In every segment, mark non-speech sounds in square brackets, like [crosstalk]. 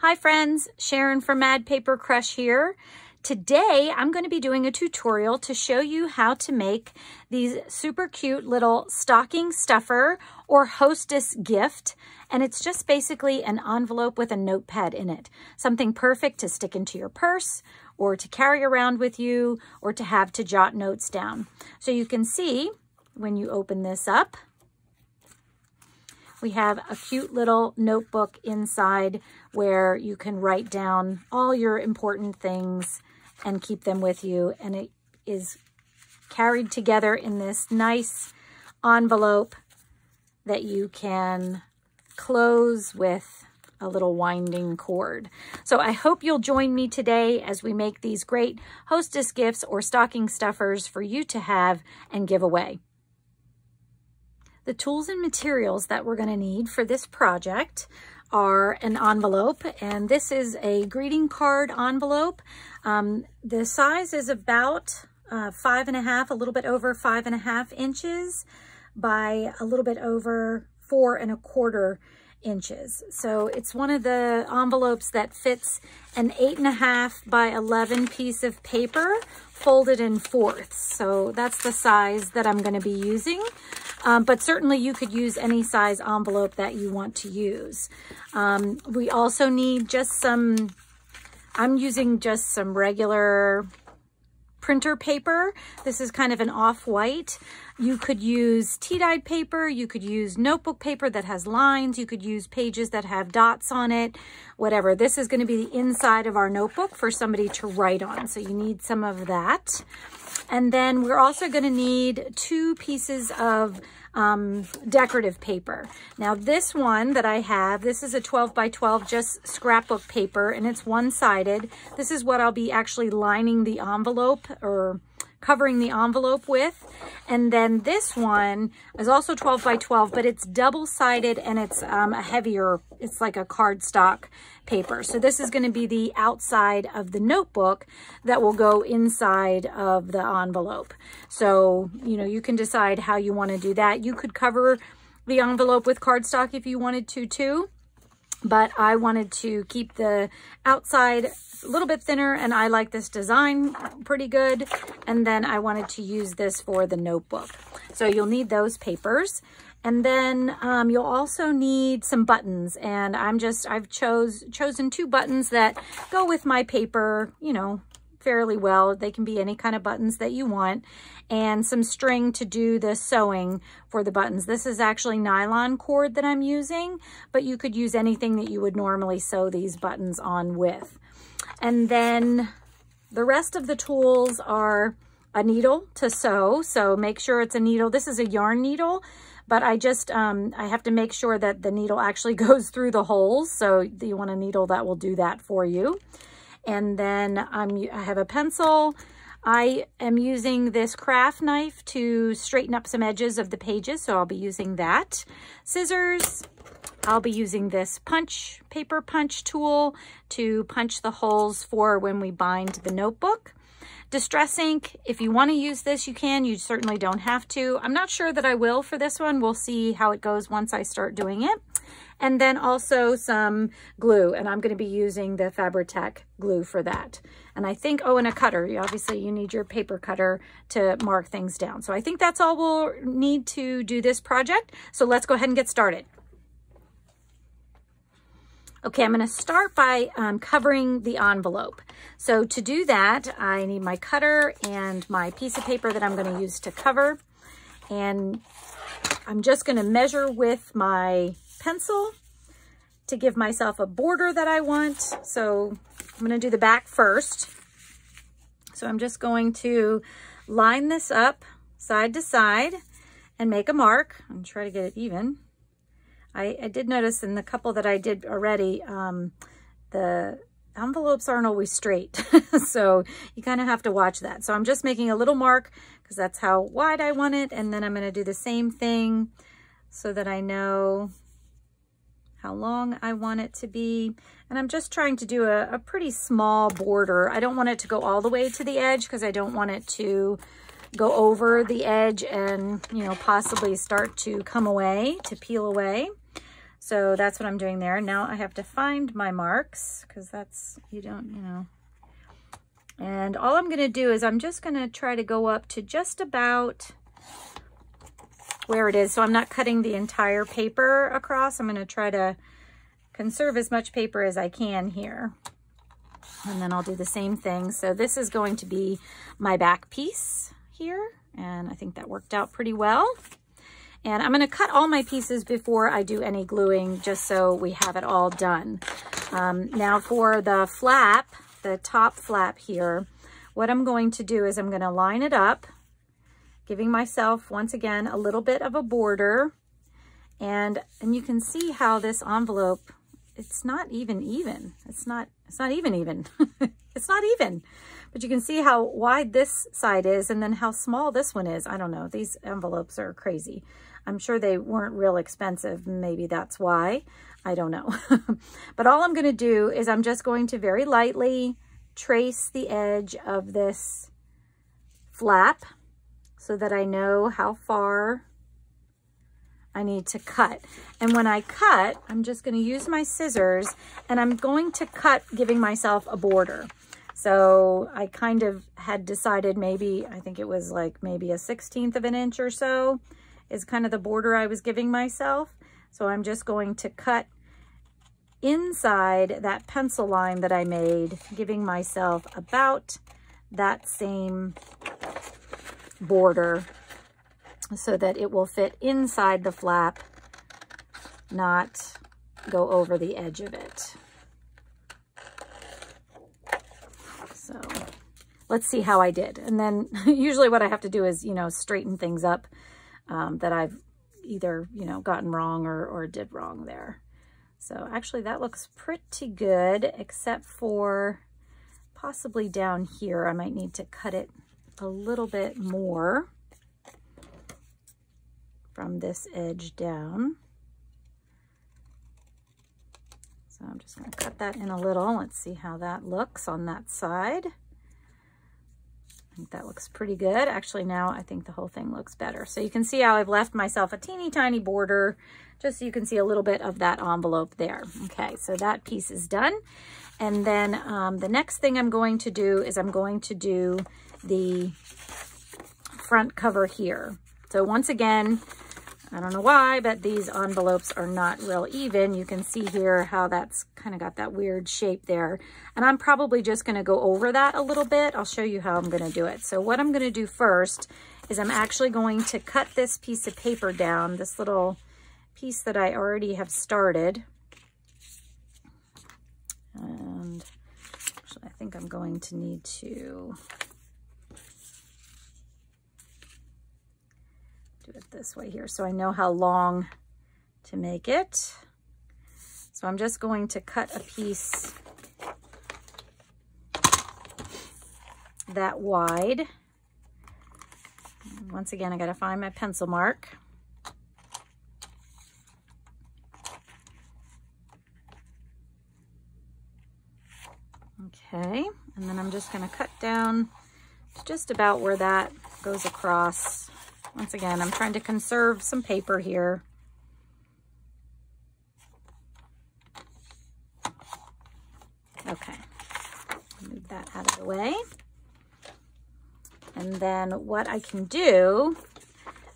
Hi friends, Sharon from Mad Paper Crush here. Today, I'm going to be doing a tutorial to show you how to make these super cute little stocking stuffer or hostess gift. And it's just basically an envelope with a notepad in it. Something perfect to stick into your purse or to carry around with you or to have to jot notes down. So you can see when you open this up, we have a cute little notebook inside where you can write down all your important things and keep them with you. And it is carried together in this nice envelope that you can close with a little winding cord. So I hope you'll join me today as we make these great hostess gifts or stocking stuffers for you to have and give away. The tools and materials that we're going to need for this project are an envelope, and this is a greeting card envelope. Um, the size is about uh, five and a half, a little bit over five and a half inches by a little bit over four and a quarter inches. So it's one of the envelopes that fits an eight and a half by 11 piece of paper folded in fourths. So that's the size that I'm going to be using. Um, but certainly you could use any size envelope that you want to use. Um, we also need just some, I'm using just some regular printer paper. This is kind of an off-white. You could use tea-dyed paper. You could use notebook paper that has lines. You could use pages that have dots on it, whatever. This is going to be the inside of our notebook for somebody to write on. So you need some of that. And then we're also going to need two pieces of um, decorative paper. Now this one that I have, this is a 12 by 12 just scrapbook paper and it's one-sided. This is what I'll be actually lining the envelope or covering the envelope with. And then this one is also 12 by 12, but it's double-sided and it's um, a heavier, it's like a cardstock paper. So this is gonna be the outside of the notebook that will go inside of the envelope. So, you know, you can decide how you wanna do that. You could cover the envelope with cardstock if you wanted to too but I wanted to keep the outside a little bit thinner and I like this design pretty good. And then I wanted to use this for the notebook. So you'll need those papers. And then um, you'll also need some buttons. And I'm just, I've chose chosen two buttons that go with my paper, you know, fairly well. They can be any kind of buttons that you want. And some string to do the sewing for the buttons. This is actually nylon cord that I'm using, but you could use anything that you would normally sew these buttons on with. And then the rest of the tools are a needle to sew. So make sure it's a needle. This is a yarn needle, but I just, um, I have to make sure that the needle actually [laughs] goes through the holes. So you want a needle that will do that for you. And then I'm, I have a pencil. I am using this craft knife to straighten up some edges of the pages, so I'll be using that. Scissors, I'll be using this punch, paper punch tool to punch the holes for when we bind the notebook. Distress ink, if you want to use this, you can. You certainly don't have to. I'm not sure that I will for this one. We'll see how it goes once I start doing it. And then also some glue, and I'm going to be using the Fabri-Tac glue for that. And I think, oh, and a cutter. You, obviously, you need your paper cutter to mark things down. So I think that's all we'll need to do this project. So let's go ahead and get started. Okay, I'm going to start by um, covering the envelope. So to do that, I need my cutter and my piece of paper that I'm going to use to cover. And I'm just going to measure with my pencil to give myself a border that I want. So I'm going to do the back first. So I'm just going to line this up side to side and make a mark and try to get it even. I, I did notice in the couple that I did already, um, the envelopes aren't always straight. [laughs] so you kind of have to watch that. So I'm just making a little mark because that's how wide I want it. And then I'm going to do the same thing so that I know how long I want it to be. And I'm just trying to do a, a pretty small border. I don't want it to go all the way to the edge because I don't want it to go over the edge and, you know, possibly start to come away, to peel away. So that's what I'm doing there. Now I have to find my marks because that's, you don't, you know. And all I'm going to do is I'm just going to try to go up to just about where it is. So I'm not cutting the entire paper across. I'm going to try to conserve as much paper as I can here. And then I'll do the same thing. So this is going to be my back piece here. And I think that worked out pretty well. And I'm going to cut all my pieces before I do any gluing, just so we have it all done. Um, now for the flap, the top flap here, what I'm going to do is I'm going to line it up, giving myself, once again, a little bit of a border. And, and you can see how this envelope, it's not even even. It's not, it's not even even. [laughs] it's not even. But you can see how wide this side is and then how small this one is. I don't know. These envelopes are crazy. I'm sure they weren't real expensive. Maybe that's why. I don't know. [laughs] but all I'm going to do is I'm just going to very lightly trace the edge of this flap so that I know how far I need to cut. And when I cut, I'm just going to use my scissors and I'm going to cut giving myself a border. So I kind of had decided maybe, I think it was like maybe a 16th of an inch or so is kind of the border I was giving myself. So I'm just going to cut inside that pencil line that I made, giving myself about that same border so that it will fit inside the flap, not go over the edge of it. So let's see how I did. And then [laughs] usually what I have to do is, you know, straighten things up um, that I've either, you know, gotten wrong or, or did wrong there. So actually that looks pretty good, except for possibly down here. I might need to cut it a little bit more from this edge down. So I'm just going to cut that in a little. Let's see how that looks on that side I think that looks pretty good. Actually, now I think the whole thing looks better. So you can see how I've left myself a teeny tiny border, just so you can see a little bit of that envelope there. Okay, so that piece is done. And then um, the next thing I'm going to do is I'm going to do the front cover here. So once again, I don't know why, but these envelopes are not real even. You can see here how that's kind of got that weird shape there. And I'm probably just going to go over that a little bit. I'll show you how I'm going to do it. So what I'm going to do first is I'm actually going to cut this piece of paper down, this little piece that I already have started. And actually, I think I'm going to need to do it this way here so I know how long to make it. So I'm just going to cut a piece that wide. Once again, I got to find my pencil mark. Okay, and then I'm just going to cut down just about where that goes across once again, I'm trying to conserve some paper here. Okay, move that out of the way. And then what I can do,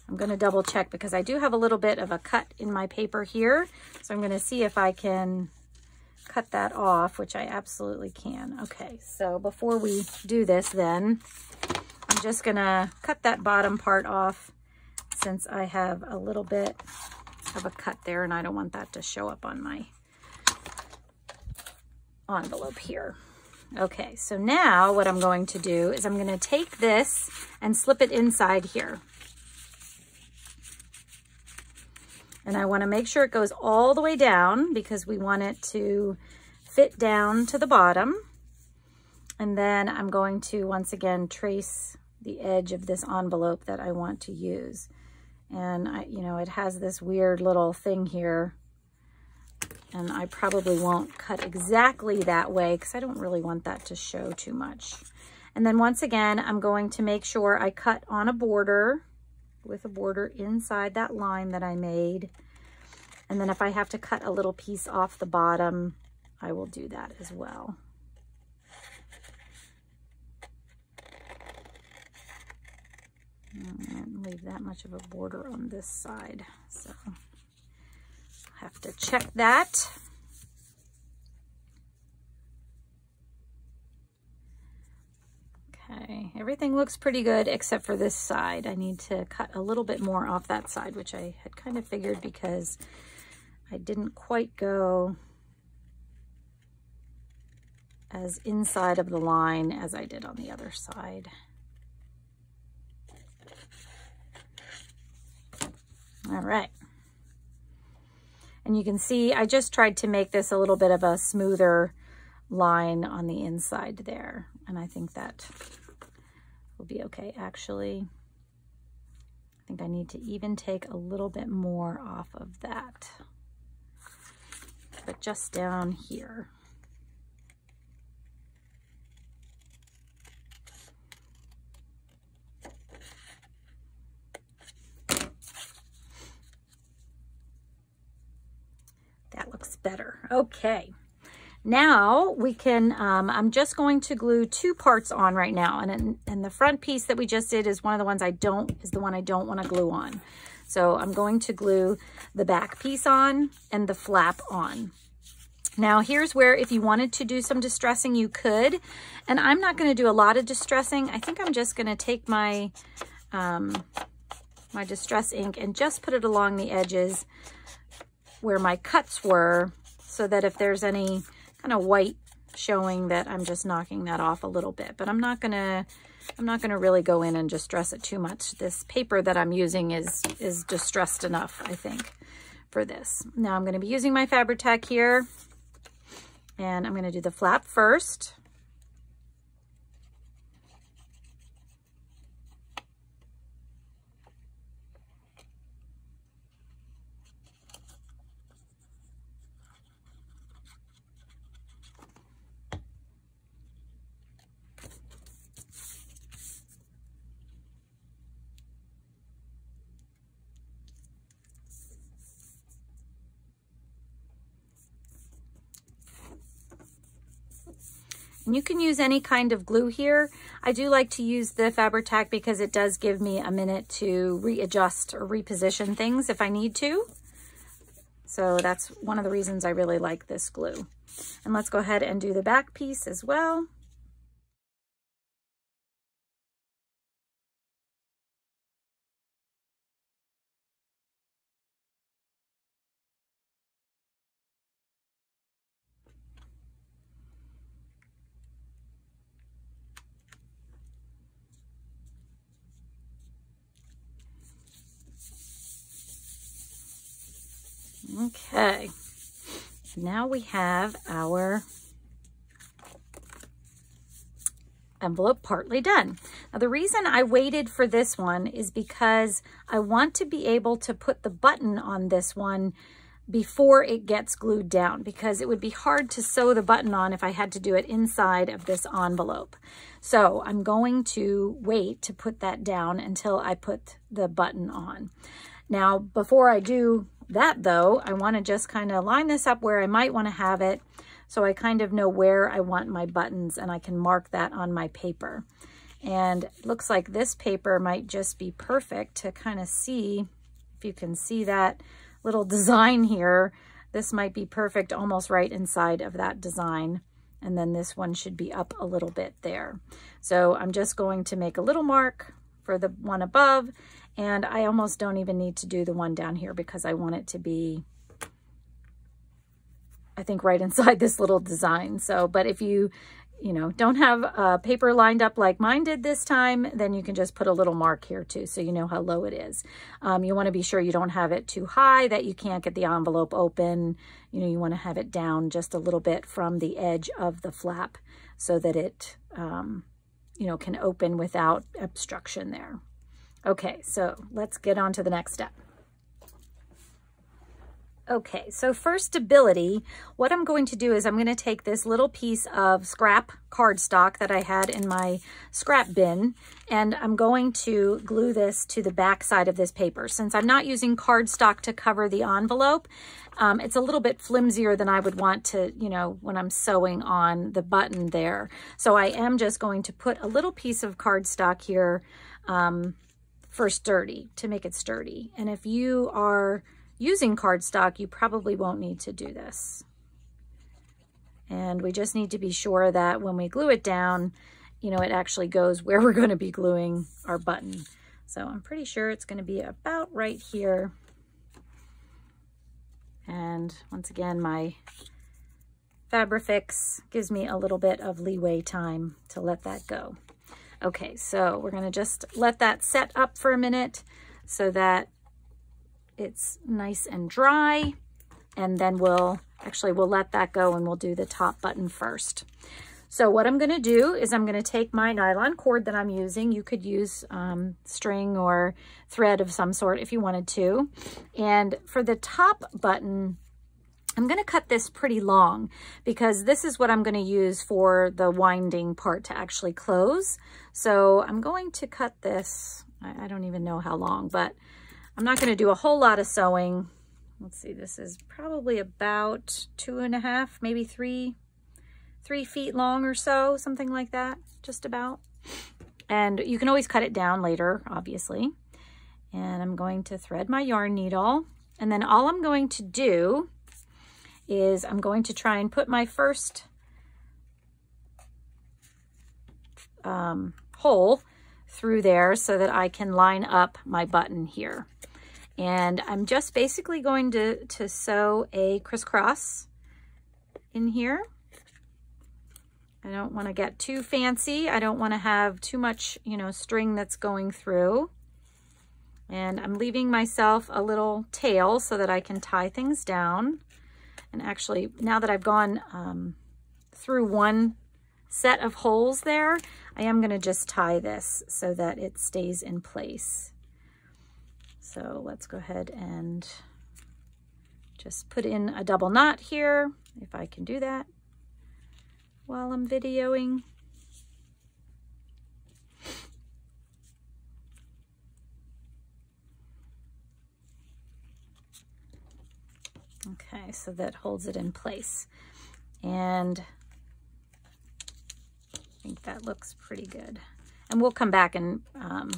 I'm going to double check because I do have a little bit of a cut in my paper here. So I'm going to see if I can cut that off, which I absolutely can. Okay, so before we do this then, I'm just gonna cut that bottom part off since I have a little bit of a cut there and I don't want that to show up on my envelope here. Okay, so now what I'm going to do is I'm gonna take this and slip it inside here. And I wanna make sure it goes all the way down because we want it to fit down to the bottom. And then I'm going to, once again, trace the edge of this envelope that I want to use. And, I, you know, it has this weird little thing here. And I probably won't cut exactly that way because I don't really want that to show too much. And then once again, I'm going to make sure I cut on a border with a border inside that line that I made. And then if I have to cut a little piece off the bottom, I will do that as well. And leave that much of a border on this side. So I have to check that. Okay, everything looks pretty good except for this side. I need to cut a little bit more off that side, which I had kind of figured because I didn't quite go as inside of the line as I did on the other side. All right. And you can see I just tried to make this a little bit of a smoother line on the inside there. And I think that will be okay. Actually, I think I need to even take a little bit more off of that. But just down here. That looks better. Okay. Now we can, um, I'm just going to glue two parts on right now. And, and the front piece that we just did is one of the ones I don't, is the one I don't want to glue on. So I'm going to glue the back piece on and the flap on. Now here's where if you wanted to do some distressing, you could. And I'm not going to do a lot of distressing. I think I'm just going to take my, um, my distress ink and just put it along the edges where my cuts were so that if there's any kind of white showing that I'm just knocking that off a little bit, but I'm not gonna, I'm not gonna really go in and just distress it too much. This paper that I'm using is, is distressed enough, I think, for this. Now I'm gonna be using my Fabri-Tac here and I'm gonna do the flap first. And you can use any kind of glue here. I do like to use the Fabri-Tac because it does give me a minute to readjust or reposition things if I need to. So that's one of the reasons I really like this glue. And let's go ahead and do the back piece as well. Okay, now we have our envelope partly done. Now the reason I waited for this one is because I want to be able to put the button on this one before it gets glued down because it would be hard to sew the button on if I had to do it inside of this envelope. So I'm going to wait to put that down until I put the button on. Now, before I do that though, I want to just kind of line this up where I might want to have it so I kind of know where I want my buttons and I can mark that on my paper. And looks like this paper might just be perfect to kind of see, if you can see that little [laughs] design here, this might be perfect almost right inside of that design. And then this one should be up a little bit there. So I'm just going to make a little mark for the one above and I almost don't even need to do the one down here because I want it to be, I think, right [laughs] inside this little design. So, but if you, you know, don't have a paper lined up like mine did this time, then you can just put a little mark here too, so you know how low it is. Um, you want to be sure you don't have it too high that you can't get the envelope open. You know, you want to have it down just a little bit from the edge of the flap so that it, um, you know, can open without obstruction there. Okay, so let's get on to the next step. Okay, so for stability, what I'm going to do is I'm going to take this little piece of scrap cardstock that I had in my scrap bin, and I'm going to glue this to the back side of this paper. Since I'm not using cardstock to cover the envelope, um, it's a little bit flimsier than I would want to, you know, when I'm sewing on the button there. So I am just going to put a little piece of cardstock here um, for sturdy, to make it sturdy. And if you are using cardstock, you probably won't need to do this. And we just need to be sure that when we glue it down, you know, it actually goes where we're going to be gluing our button. So I'm pretty sure it's going to be about right here. And once again, my Fabri-Tac gives me a little bit of leeway time to let that go. Okay, so we're gonna just let that set up for a minute so that it's nice and dry. And then we'll, actually we'll let that go and we'll do the top button first. So what I'm gonna do is I'm gonna take my nylon cord that I'm using. You could use um, string or thread of some sort if you wanted to. And for the top button, I'm going to cut this pretty long because this is what I'm going to use for the winding part to actually close. So I'm going to cut this, I, don't even know how long, but I'm not going to do a whole lot of sewing. Let's see, this is probably about two and a half, maybe three, three feet long or so, something like that, just about. And you can always cut it down later, obviously. And I'm going to thread my yarn needle. And then all I'm going to do is I'm going to try and put my first um, hole through there so that I can line up my button here. And I'm just basically going to, to sew a crisscross in here. I don't want to get too fancy. I don't want to have too much, you know, string that's going through. And I'm leaving myself a little tail so that I can tie things down. And actually, now that I've gone um, through one set of holes there, I am going to just tie this so that it stays in place. So let's go ahead and just put in a double knot here, if I can do that while I'm videoing. Okay, so that holds it in place. And I think that looks pretty good. And we'll come back and um,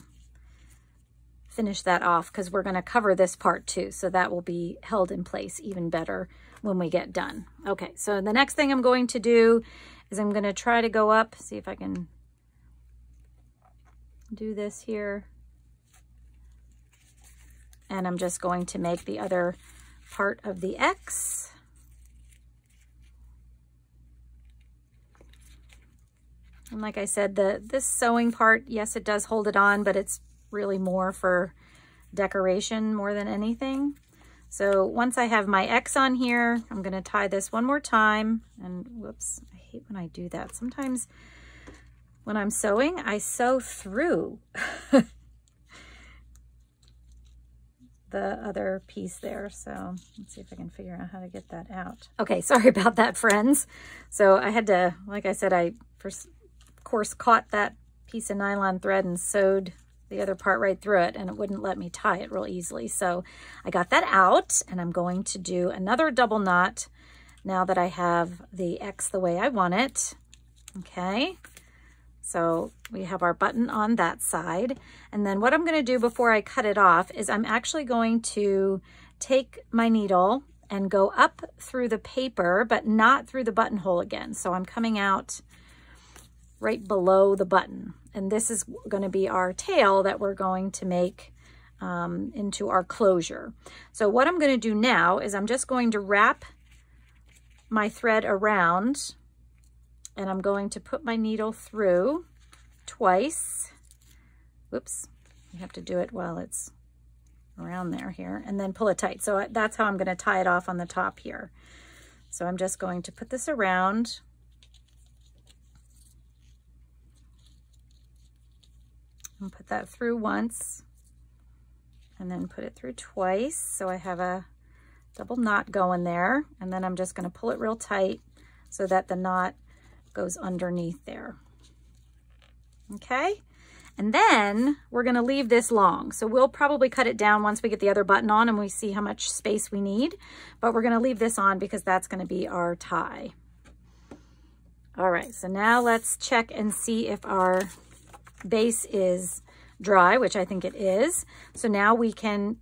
finish that off because we're going to cover this part too. So that will be held in place even better when we get done. Okay, so the next thing I'm going to do is I'm going to try to go up, see if I can do this here. And I'm just going to make the other part of the X. And like I said, the this sewing part, yes, it does hold it on, but it's really more for decoration more than anything. So once I have my X on here, I'm going to tie this one more time. And whoops, I hate when I do that. Sometimes when I'm sewing, I sew through. [laughs] the other piece there. So let's see if I can figure out how to get that out. Okay, [laughs] sorry about that, friends. So I had to, like I said, I, first, of course, caught that piece of nylon thread and sewed the other part right through it and it wouldn't let me tie it real easily. So I got that out and I'm going to do another double knot now that I have the X the way I want it. Okay. So we have our button on that side. And then what I'm going to do before I cut it off is I'm actually going to take my needle and go up through the paper, but not through the buttonhole again. So I'm coming out right below the button. And this is going to be our tail that we're going to make um, into our closure. So what I'm going to do now is I'm just going to wrap my thread around and I'm going to put my needle through twice. Whoops, you have to do it while it's around there here and then pull it tight. So that's how I'm going to tie it off on the top here. So I'm just going to put this around and put that through once and then put it through twice. So I have a double knot going there. And then I'm just going to pull it real tight so that the knot goes underneath there. Okay. And then we're going to leave this long. So we'll probably cut it down once we get the other button on and we see how much space we need. But we're going to leave this on because that's going to be our tie. All right, so now let's check and see if our base is dry, which I think it is. So now we can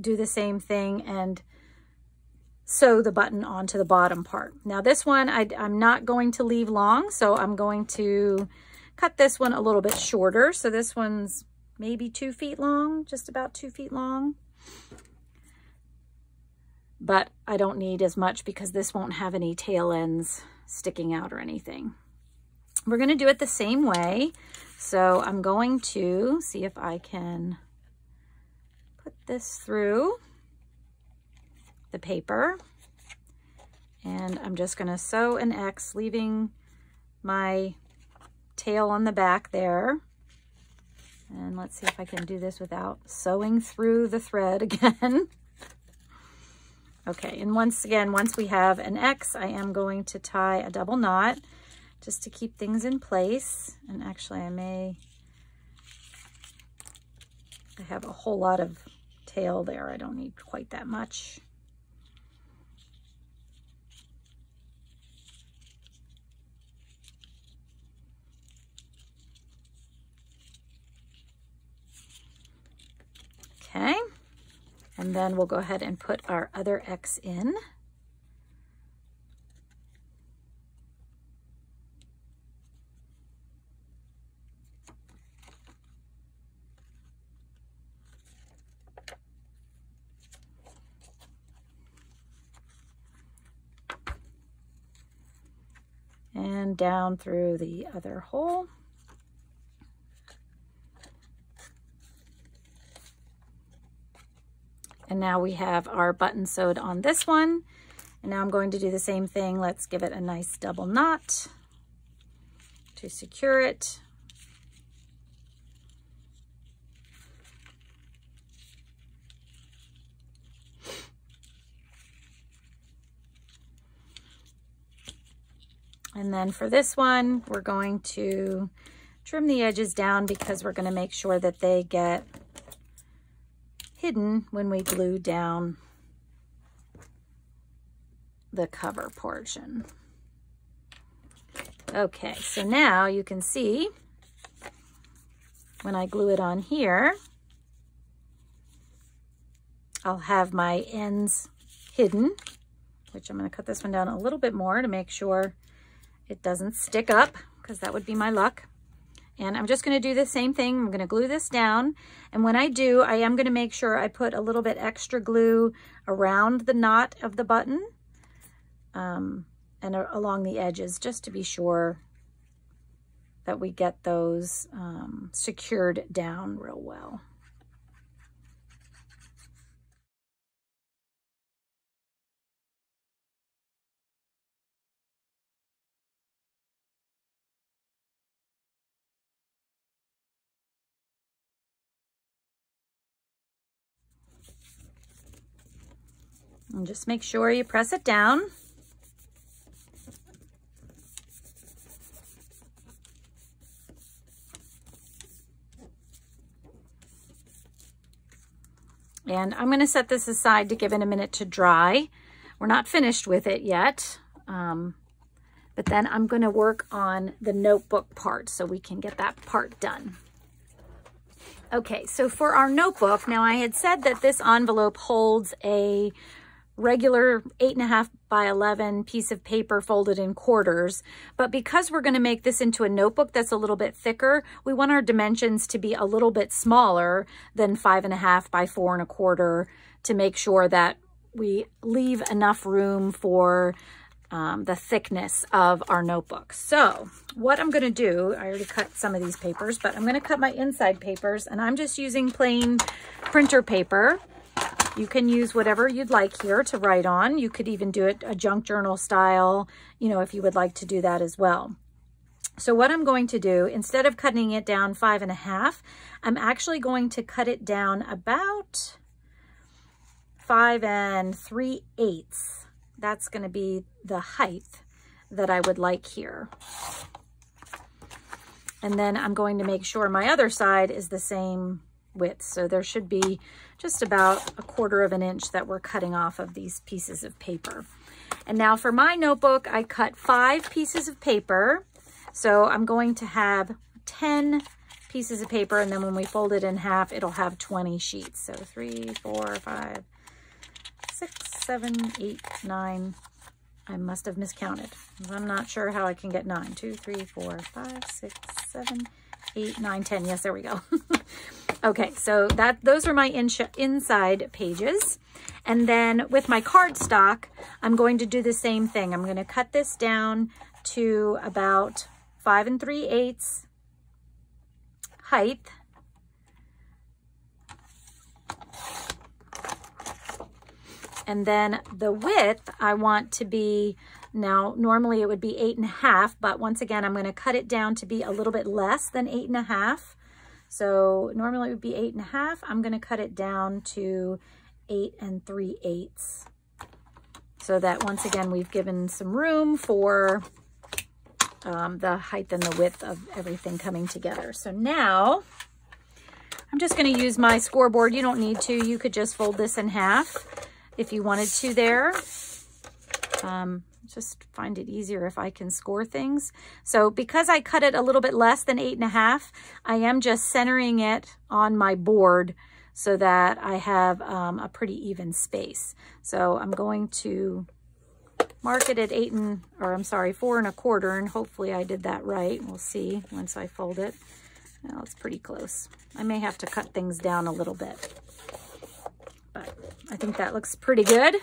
do the same thing and sew the button onto the bottom part. Now this one I, am not going to leave long, so I'm going to cut this one a little bit shorter. So this one's maybe two feet long, just about two feet long. But I don't need as much because this won't have any tail ends sticking out or anything. We're going to do it the same way. So I'm going to see if I can put this through the paper. And I'm just going to sew an X, leaving my tail on the back there. And let's see if I can do this without sewing through the thread [laughs] again. okay, and once again, once we have an X, I am going to tie a double knot just to keep things in place. And actually I may, I have a whole lot of tail there. I don't need quite that much. Okay, and then we'll go ahead and put our other X in. and down through the other hole. And now we have our button sewed on this one. And now I'm going to do the same thing. Let's give it a nice double knot to secure it. And then for this one, we're going to trim the edges down because we're going to make sure that they get hidden when we glue down the cover portion. Okay, so now you can see when I glue it on here, I'll have my ends hidden, which I'm going to cut this one down a little bit more to make sure it doesn't stick up because that would be my luck. And I'm just going to do the same thing. I'm going to glue this down. And when I do, I am going to make sure I put a little bit extra glue around the knot of the button um, and along the edges just to be sure that we get those um, secured down real well. And just make sure you press it down. And I'm going to set this aside to give it a minute to dry. We're not finished with it yet. Um, but then I'm going to work on the notebook part so we can get that part done. Okay, so for our notebook, now I had said that this envelope holds a regular eight and a half by 11 piece of paper folded in quarters. But because we're gonna make this into a notebook that's a little bit thicker, we want our dimensions to be a little bit smaller than five and a half by four and a quarter to make sure that we leave enough room for um, the thickness of our notebook. So what I'm gonna do, I already cut some of these papers, but I'm gonna cut my inside papers and I'm just using plain printer paper. You can use whatever you'd like here to write on. You could even do it a junk journal style, you know, if you would like to do that as well. So what I'm going to do, instead of cutting it down five and a half, I'm actually going to cut it down about five and three eighths. That's gonna be the height that I would like here. And then I'm going to make sure my other side is the same width. So there should be just about a quarter of an inch that we're cutting off of these pieces of paper. And now for my notebook, I cut five pieces of paper. So I'm going to have 10 pieces of paper. And then when we fold it in half, it'll have 20 sheets. So three, four, five, six, seven, eight, nine. I must have miscounted. I'm not sure how I can get nine. Two, three, four, five, six, seven, eight, nine, ten. Yes, there we go. [laughs] okay, so that those are my in inside pages. And then with my cardstock, I'm going to do the same thing. I'm going to cut this down to about five and three eighths height. And then the width I want to be now, normally it would be eight and a half, but once again, I'm gonna cut it down to be a little bit less than eight and a half. So normally it would be eight and a half. I'm gonna cut it down to eight and three eighths. So that once again, we've given some room for um, the height and the width of everything coming together. So now I'm just gonna use my scoreboard. You don't need to, you could just fold this in half if you wanted to there. Um, just find it easier if I can score things. So because I cut it a little bit less than eight and a half, I am just centering it on my board so that I have um, a pretty even space. So I'm going to mark it at eight and, or I'm sorry, four and a quarter, and hopefully I did that right. We'll see once I fold it. Well, it's pretty close. I may have to cut things down a little bit, but I think that looks pretty good.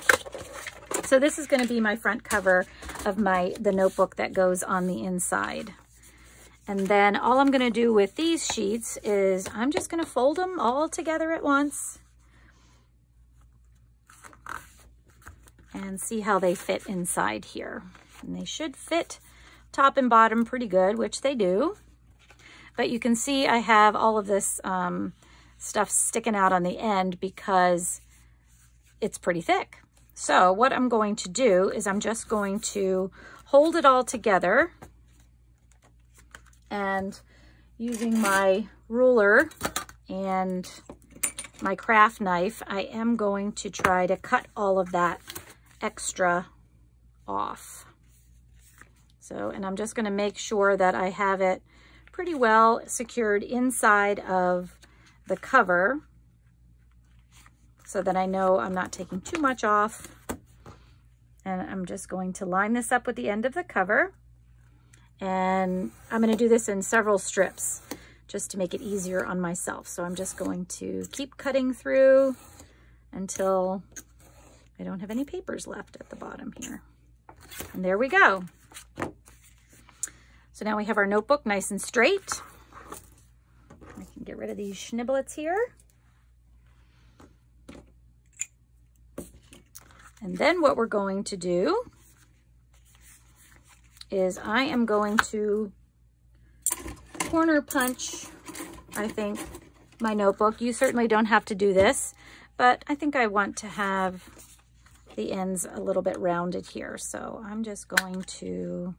So this is going to be my front cover of my the notebook that goes on the inside. And then all I'm going to do with these sheets is I'm just going to fold them all together at once. And see how they fit inside here. And they should fit top and bottom pretty good, which they do. But you can see I have all of this um, stuff sticking out on the end because it's pretty thick. So what I'm going to do is I'm just going to hold it all together and using my ruler and my craft knife, I am going to try to cut all of that extra off. So, and I'm just going to make sure that I have it pretty well secured inside of the cover so that I know I'm not taking too much off. And I'm just going to line this up with the end of the cover. And I'm going to do this in several strips just to make it easier on myself. So I'm just going to keep cutting through until I don't have any papers left at the bottom here. And there we go. So now we have our notebook nice and straight. I can get rid of these schniblets here. And then what we're going to do is I am going to corner punch, I think, my notebook. You certainly don't have to do this, but I think I want to have the ends a little bit rounded here. So I'm just going to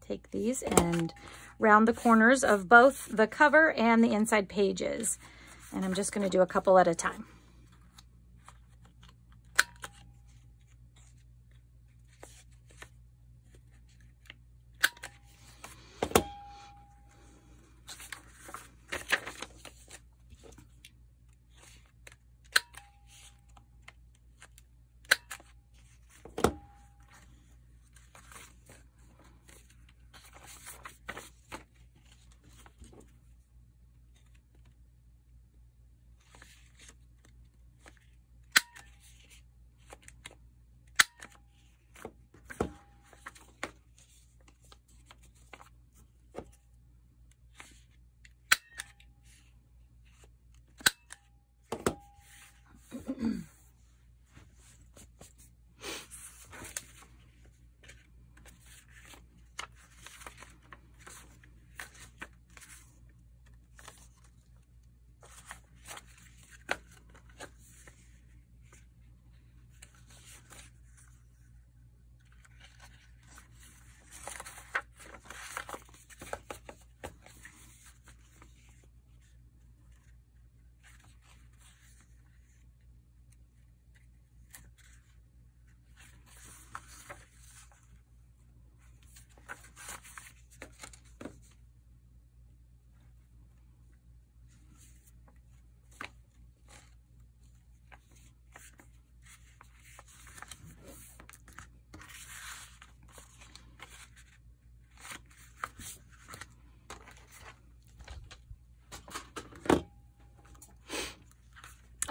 take these and round the corners of both the cover and the inside pages. And I'm just going to do a couple at a time.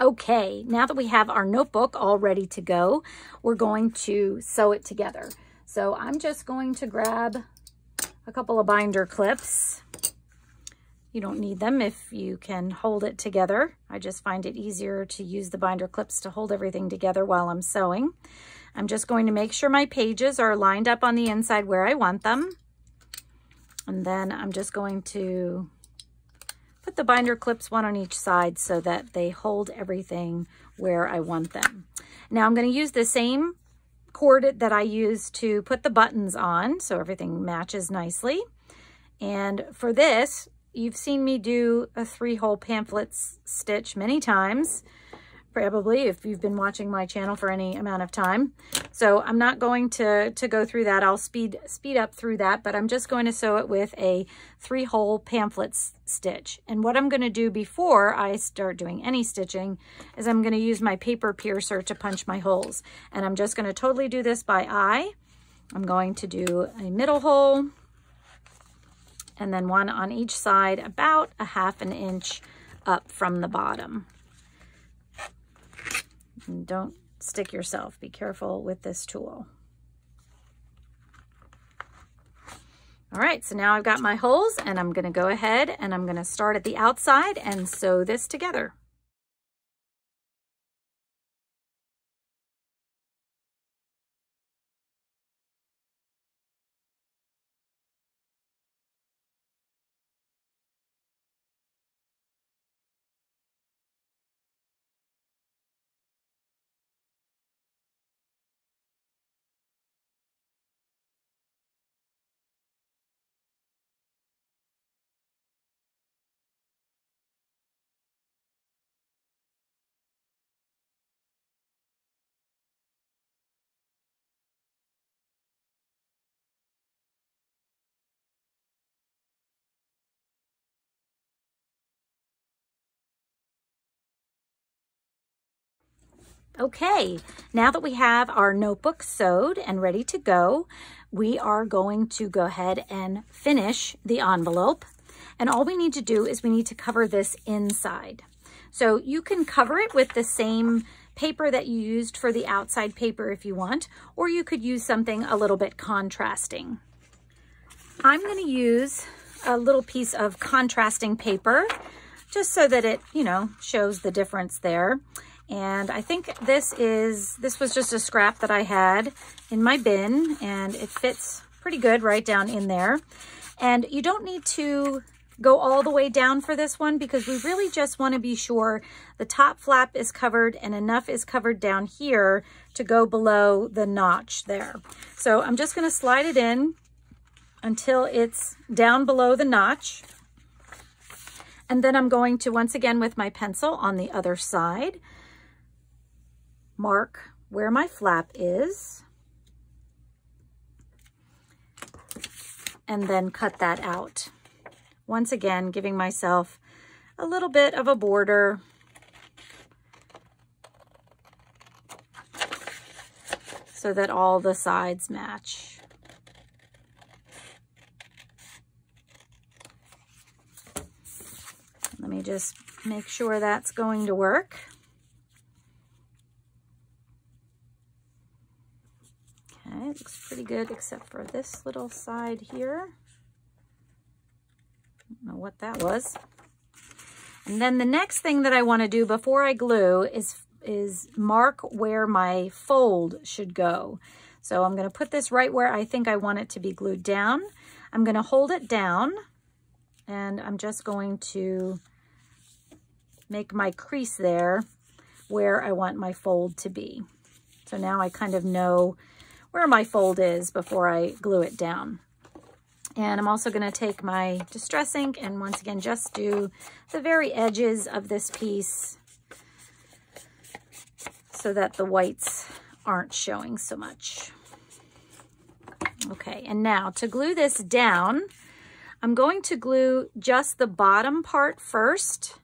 Okay, now that we have our notebook all ready to go, we're going to sew it together. So I'm just going to grab a couple of binder clips. You don't need them if you can hold it together. I just find it easier to use the binder clips to hold everything together while I'm sewing. I'm just going to make sure my pages are lined up on the inside where I want them. And then I'm just going to put the binder clips one on each side so that they hold everything where I want them. Now I'm going to use the same cord that I use to put the buttons on so everything matches nicely. And for this, you've seen me do a three-hole pamphlet stitch many times probably if you've been watching my channel for any amount of time. So I'm not going to, to go through that. I'll speed, speed up through that, but I'm just going to sew it with a three-hole pamphlet stitch. And what I'm going to do before I start doing any stitching is I'm going to use my paper piercer to punch my holes. And I'm just going to totally do this by eye. I'm going to do a middle hole and then one on each side about a half an inch up from the bottom. And don't stick yourself. Be careful with this tool. All right, so now I've got my holes and I'm gonna go ahead and I'm gonna start at the outside and sew this together. Okay, now that we have our notebook sewed and ready to go, we are going to go ahead and finish the envelope. And all we need to do is we need to cover this inside. So you can cover it with the same paper that you used for the outside paper if you want, or you could use something a little bit contrasting. I'm gonna use a little piece of contrasting paper just so that it, you know, shows the difference there. And I think this is, this was just a scrap that I had in my bin and it fits pretty good right down in there. And you don't need to go all the way down for this one because we really just want to be sure the top flap is covered and enough is covered down here to go below the notch there. So I'm just going to slide it in until it's down below the notch. And then I'm going to, once again, with my pencil on the other side, mark where my flap is and then cut that out. Once again, giving myself a little bit of a border so that all the sides match. Let me just make sure that's going to work. Okay, looks pretty good except for this little side here. Don't know what that was. And then the next thing that I want to do before I glue is, is mark where my fold should go. So I'm going to put this right where I think I want it to be glued down. I'm going to hold it down and I'm just going to make my crease there where I want my fold to be. So now I kind of know where my fold is before I glue it down. And I'm also going to take my Distress ink and once again just do the very edges of this piece so that the whites aren't showing so much. Okay, and now to glue this down, I'm going to glue just the bottom part first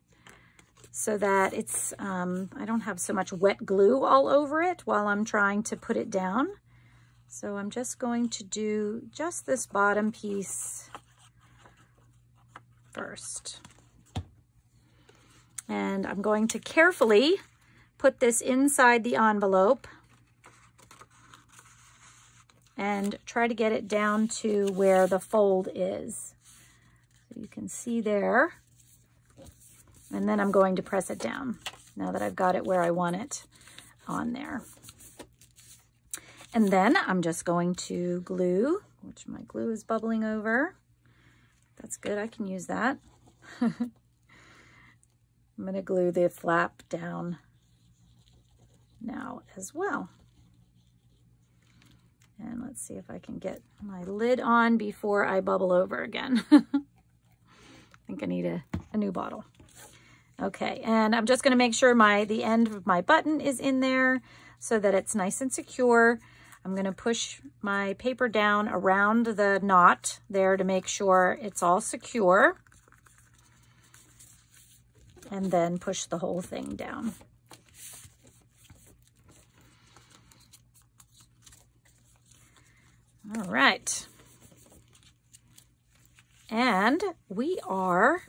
so that it's, um, I don't have so much wet glue all over it while I'm trying to put it down. So I'm just going to do just this bottom piece first. And I'm going to carefully put this inside the envelope and try to get it down to where the fold is. So you can see there. And then I'm going to press it down now that I've got it where I want it on there. And then I'm just going to glue, which my glue is bubbling over. That's good, I can use that. [laughs] I'm gonna glue the flap down now as well. And let's see if I can get my lid on before I bubble over again. [laughs] I think I need a, a new bottle. Okay, and I'm just gonna make sure my the end of my button is in there so that it's nice and secure. I'm gonna push my paper down around the knot there to make sure it's all secure. And then push the whole thing down. All right. And we are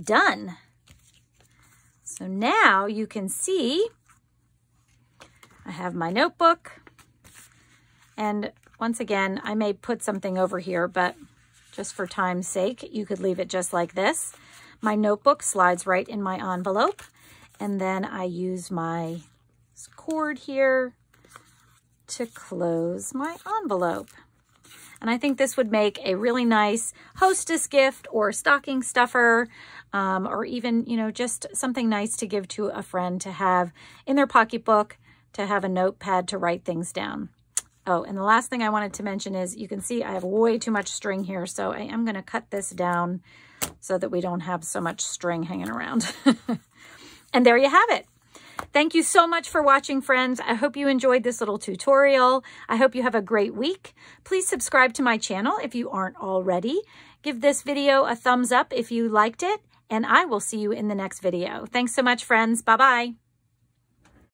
done. So now you can see I have my notebook. And once again, I may put something over here, but just for time's sake, you could leave it just like this. My notebook slides right in my envelope. And then I use my cord here to close my envelope. And I think this would make a really nice hostess gift or stocking stuffer um, or even, you know, just something nice to give to a friend to have in their pocketbook to have a notepad to write things down. Oh, and the last thing I wanted to mention is you can see I have way too much string here, so I am going to cut this down so that we don't have so much string hanging around. [laughs] and there you have it. Thank you so much for watching, friends. I hope you enjoyed this little tutorial. I hope you have a great week. Please subscribe to my channel if you aren't already. Give this video a thumbs up if you liked it, and I will see you in the next video. Thanks so much, friends. Bye-bye.